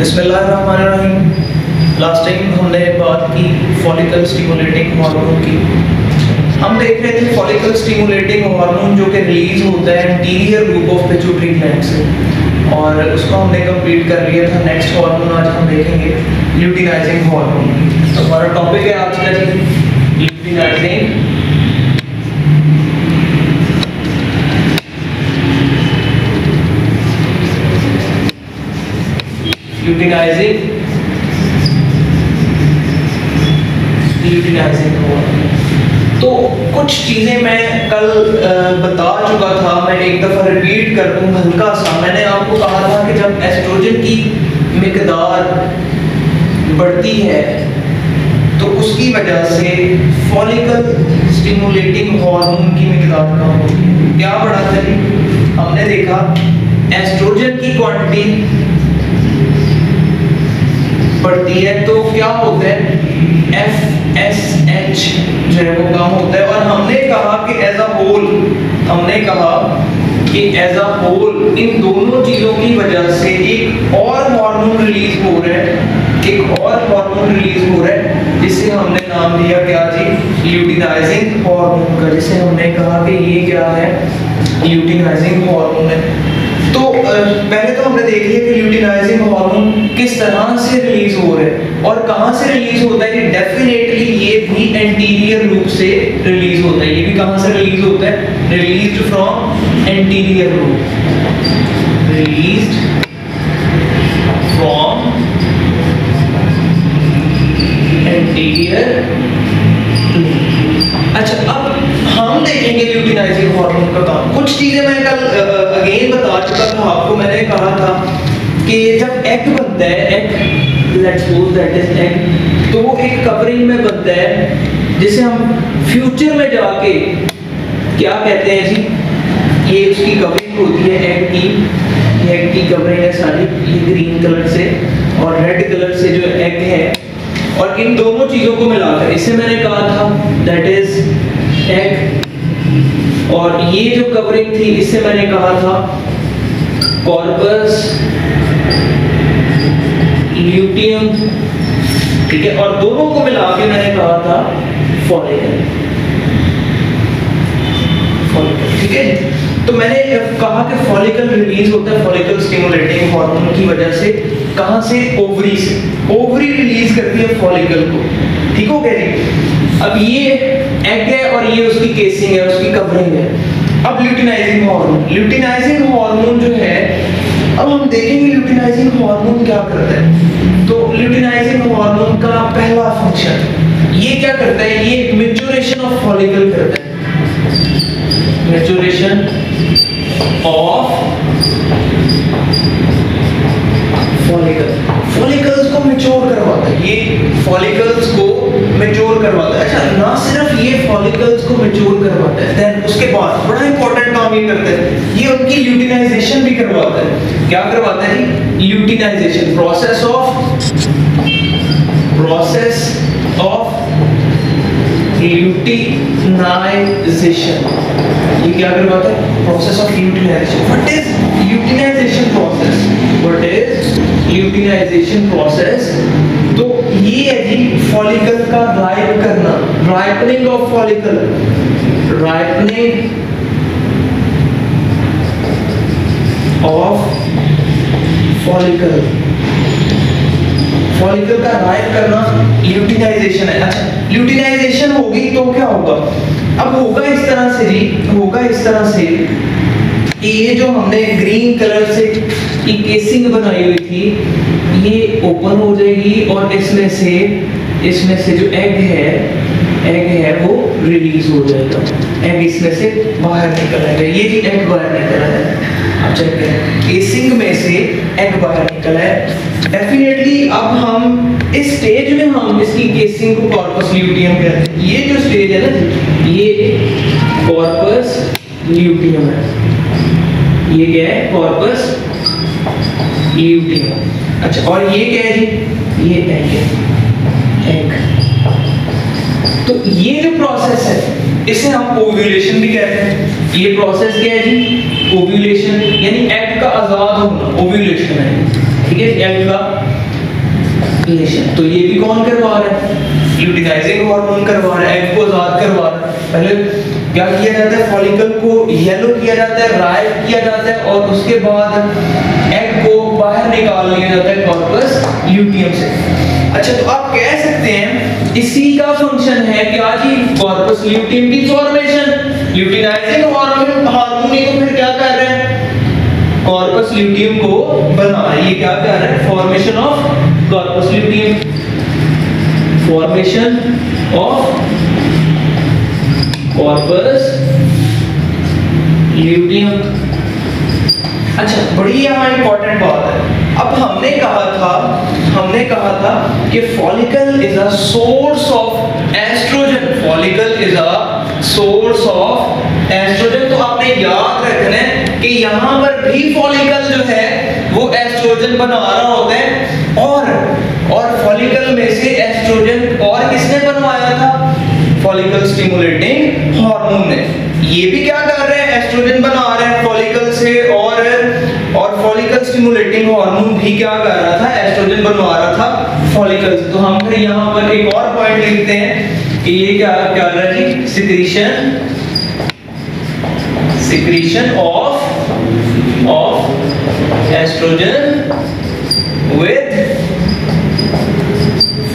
बिस्मिल्लाहिर्रहमानिर्रहीम। Last time हमने बात की फॉलिकल स्टिमुलेटिंग हार्मोन की। हम देख रहे थे फॉलिकल स्टिमुलेटिंग हार्मोन जो कि रिलीज़ होता है anterior group of pituitary gland से। और उसको हमने कंप्लीट कर लिया था। नेक्स्ट हार्मोन आज हम देखेंगे ल्यूटिनाइजिंग हार्मोन तो हमारा टॉपिक है आज का जी ल्यूटिनाइजिंग यूटिलाइजिंग यूटिलाइजिंग तो कुछ चीज़ें मैं कल बता चुका था, मैं एक दफ़ा रिपीट कर दूँ हल्का सा। मैंने आपको कहा था कि जब एस्ट्रोजन की मकदार बढ़ती है तो उसकी वजह से फॉलिकल स्टिमुलेटिंग हार्मोन की मकदार कम होती है। क्या बढ़ा था हमने देखा एस्ट्रोजन की क्वांटिटी पड़ती है तो क्या होता है? एफ़ एस एच जो है वो कम होता है। और हमने कहा कि एज अ होल हमने कहा कि एज अ होल इन दोनों चीज़ों की वजह से एक और हार्मोन रिलीज़ हो रहा है, एक और हार्मोन रिलीज़ हो रहा है, जिसे हमने नाम दिया क्या जी? ल्यूटिनाइजिंग हार्मोन का, जिसे हमने कहा कि ये क्या है? ल्यूटिनाइजिंग हार्मोन है। पहले तो हमने देख लिया कि ल्यूटिनाइजिंग हार्मोन किस तरह से रिलीज़ हो रहे हैं। और कहाँ से रिलीज़ होता है? कि डेफिनेटली ये भी एंटीरियर रूप से रिलीज़ होता है। ये भी कहाँ से रिलीज़ होता है? रिलीज्ड फ्रॉम एंटीरियर रूप रिलीज्ड फ्रॉम एंटीरियर अच्छा अब हम देखेंगे ल्यूटिनाइजिंग हार्मोन का कुछ चीज़ें मैं कल अगेन बता चुका था, आपको मैंने कहा था कि जब एग बनता है egg let's suppose that is egg तो वो एक कवरिंग में बनता है, जिसे हम फ्यूचर में जाके क्या कहते हैं जी? ये उसकी कवरिंग होती है एग की एग की कवरिंग है सारी, ये ग्रीन कलर से और रेड कलर से जो एग है। और इन दोनों चीज़ों को मिलाकर, इसे मैंने कहा था दैट इज़ एग और ये जो कवरिंग थी इससे मैंने कहा था कॉर्पस ल्यूटियम, ठीक है? और दोनों को मिला के मैंने कहा था फॉलिकल फॉलिकल ठीक है? तो मैंने कहा कि फॉलिकल रिलीज़ होता है फॉलिकल स्टिमुलेटिंग हार्मोन की वजह से। कहाँ से? ओवरी से। ओवरी रिलीज़ करती है फॉलिकल को। ठीक हो गया जी? अब ये एग है और ये उसकी केसिंग है, उसकी कवरिंग है। अब ल्यूटिनाइजिंग हार्मोन ल्यूटिनाइजिंग हार्मोन जो है, अब हम देखेंगे ल्यूटिनाइजिंग हार्मोन क्या करता है। तो ल्यूटिनाइजिंग हार्मोन का पहला फ़ंक्शन ये क्या करता है? ये मेच्योरेशन ऑफ़ फॉलिकल करता है। मेच्योरेशन ऑफ़ फॉलिकल फॉलिकल्स को मैच्योर करवाता है। ये फॉलिकल्स को मैच्योर करवाता है। अच्छा ना सिर्फ़ ये फॉलिकल्स को मैच्योर करवाता है देन उसके बाद बड़ा इंपॉर्टेंट काम ये करता है। ये उनकी ल्यूटिनाइजेशन भी करवाता है। क्या करवाता है? Luteinization process of process of luteinization ये क्या करवाता है? Process of luteinization what is luteinization process what is luteinization process तो ये है जी फॉलिकल का राइप करना. Ripening of follicle ripening of follicle follicle का राइप करना ल्यूटिनाइजेशन है। अच्छा ल्यूटिनाइजेशन होगी तो क्या होगा? अब होगा इस तरह से जी, होगा इस तरह से कि ये जो हमने ग्रीन कलर से केसिंग बनाई हुई थी, ये ओपन हो जाएगी और इसमें से इसमें से जो एग है एग है वो रिलीज़ हो जाएगा। एग इसमें से बाहर निकल आएगा। ये जी एग बाहर निकल आया आप चेक करें। केसिंग में से एग बाहर निकल है। डेफिनेटली अब हम इस स्टेज में हम इसकी केसिंग को कॉर्पस ल्यूटियम कहते हैं। ये जो स्टेज है ना, ये कॉर्पस ल्यूटियम है। ये क्या है? कॉर्पस ल्यूटियम अच्छा और ये क्या है जी? ये एग है। एग तो ये जो प्रोसेस है इसे हम ओव्यूलेशन भी कहते हैं। ये प्रोसेस क्या है जी? ओव्यूलेशन यानी एग का आज़ाद होना ओव्यूलेशन है। ठीक है एग का इजाकुलेशन तो ये भी कौन करवा रहा है? ल्यूटिनाइजिंग हार्मोन करवा रहा है एग को आज़ाद करवा रहा है। पहले क्या किया जाता है? फॉलिकल को येलो किया जाता है राइट किया जाता है और उसके बाद एग को बाहर निकाल लिया जाता है कॉर्पस ल्यूटियम से। अच्छा तो आप कह सकते हैं, इसी का फ़ंक्शन है क्या जी कॉर्पस ल्यूटियम की फॉर्मेशन ल्यूटिनाइजिंग हार्मोन हार्मोन ही तो फिर क्या कर रहे हैं? कॉर्पस ल्यूटियम को बना ये क्या कर रहे हैं? Formation of corpus luteum formation of corpus luteum अच्छा बड़ी यहाँ इंपॉर्टेंट बात है। अब हमने कहा था, हमने कहा था कि follicle is a source of estrogen follicle is a source of estrogen तो आपने याद रखना है कि यहाँ पर भी फॉलिकल जो है, वो एस्ट्रोजन बना रहा होता है। और और फॉलिकल में से एस्ट्रोजन और किसने बनवाया था? फॉलिकल स्टिमुलेटिंग हार्मोन ने। ये भी क्या भी क्या कर रहा था? एस्ट्रोजन बनवा रहा था फॉलिकल तो हम फिर यहाँ पर एक और पॉइंट लिखते हैं कि ये क्या क्या कर रहा है जी? Secretion secretion of of estrogen with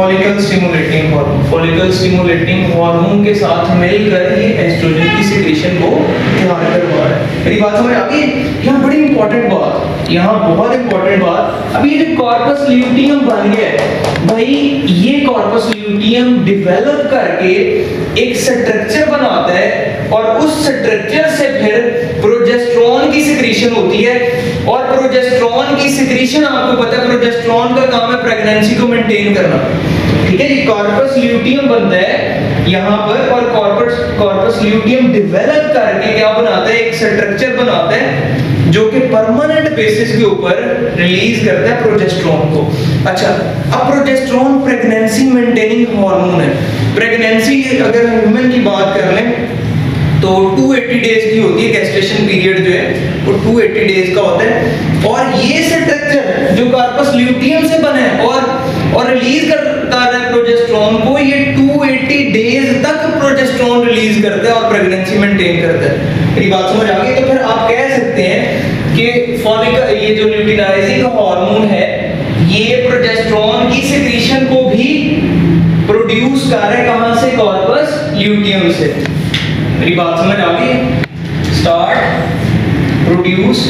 follicle stimulating hormone follicle stimulating hormone के साथ मिलकर ये एस्ट्रोजन की सिक्रीशन को तैयार करवा रहा है। मेरी बात समझ आ गई? यहाँ बड़ी इंपॉर्टेंट बात, यहाँ बहुत इंपॉर्टेंट बात। अब ये जो कॉर्पस ल्यूटियम बन गया है, भाई, ये कॉर्पस ल्यूटियम डेवलप करके एक स्ट्रक्चर बनाता है और उस स्ट्रक्चर से फिर प्रोजेस्टेरोन की सिक्रीशन होती है। और प्रोजेस्टेरोन की सिक्रीशन आपको पता है प्रोजेस्टेरोन का काम है प्रेगनेंसी को मेंटेन करना। ठीक है ये कॉर्पस ल्यूटियम बनता है यहाँ पर और कॉर्पस कॉर्पस ल्यूटियम डेवलप करके क्या बनाता है? एक स्ट्रक्चर बनाता है जो कि परमानेंट बेसिस के ऊपर रिलीज़ करता है प्रोजेस्टेरोन को। अच्छा अब प्रोजेस्टेरोन प्रेगनेंसी मेंटेनिंग हार्मोन है। प्रेगनेंसी अगर ह्यूमन की बात कर लें तो 280 डेज़ की होती है गेस्टेशन पीरियड जो है, वो 280 डेज़ का होता है। और ये स्ट्रक्चर जो कार्पस ल्यूटियम से बना है और और रिलीज़ करता है प्रोजेस्टेरोन को, ये 280 डेज़ तक प्रोजेस्टेरोन रिलीज़ करता है और प्रेगनेंसी मेंटेन करता है। मेरी बात समझ आ गई? तो फिर आप कह सकते हैं कि फॉलिक ये जो ल्यूटिनाइजिंग हार्मोन है, ये प्रोजेस्टेरोन की सिक्रीशन को भी प्रोड्यूस कर रहा है कहाँ से? कॉर्पस ल्यूटियम से। मेरी बात समझ आ गई? स्टार्ट प्रोड्यूस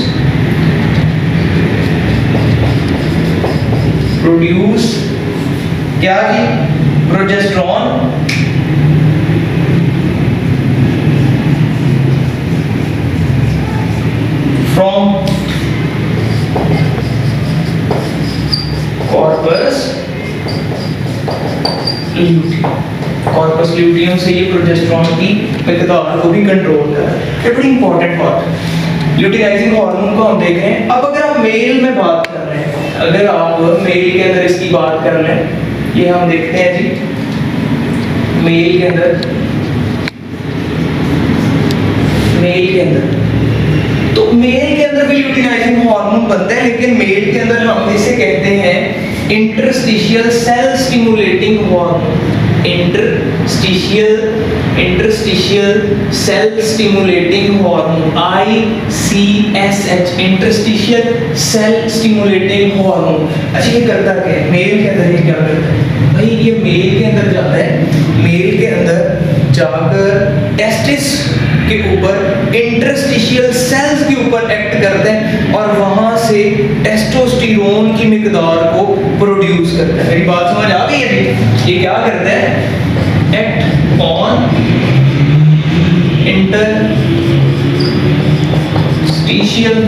प्रोड्यूस क्या जी progesterone from corpus luteum corpus luteum से ये प्रोजेस्टेरोन की मिकदार को भी कंट्रोल रहा है। बड़ी इंपॉर्टेंट बात है ल्यूटिनाइजिंग हार्मोन को हम देख। रहे हैं अब अगर आप मेल में बात कर रहे हैं, अगर आप मेल के अंदर इसकी बात कर लें, ये हम देखते हैं जी। मेल के अंदर। मेल के अंदर। तो मेल के अंदर भी ल्यूटिनाइजिंग हार्मोन बनता है, लेकिन मेल के अंदर हम इसे कहते हैं interstitial cell stimulating hormone interstitial interstitial cell stimulating hormone I C S H interstitial cell stimulating hormone अच्छा ये करता क्या है? मेल के अंदर ये क्या करता है? भाई, ये मेल के अंदर जाता है। मेल के अंदर जाकर टेस्टिस के ऊपर इंटरस्टिशियल सेल्स के ऊपर एक्ट करते हैं और वहाँ से टेस्टोस्टेरोन की मिकदार को प्रोड्यूस करता है। मेरी बात समझ आ गई है? ये क्या करता है? Act on inter interstitial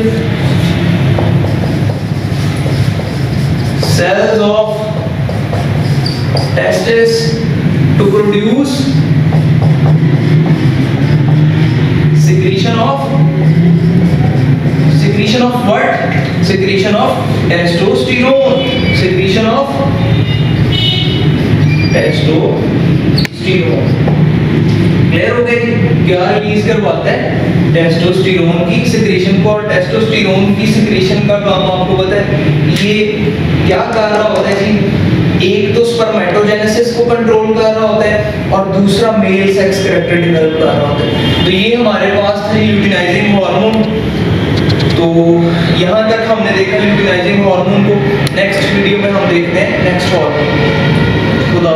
cells of testis to produce secretion of what? Secretion of testosterone. Secretion of testosterone. Clear हो गई क्या रिलीज़ करवाता है? टेस्टोस्टेरोन की सिक्रेशन को और टेस्टोस्टेरोन की सिक्रेशन का काम आपको पता है। ये क्या कर रहा होता है जी? एक तो स्पर्मेटोजेनेसिस को कंट्रोल कर रहा होता है और दूसरा मेल सेक्स कैरेक्टर डेवलप कर रहा होता है। तो ये हमारे पास था ल्यूटिनाइजिंग हार्मोन तो यहाँ तक हमने देखा ल्यूटिनाइजिंग हॉर्मोन को नेक्स्ट वीडियो में हम देखते हैं नेक्स्ट हॉर्मोन खुदा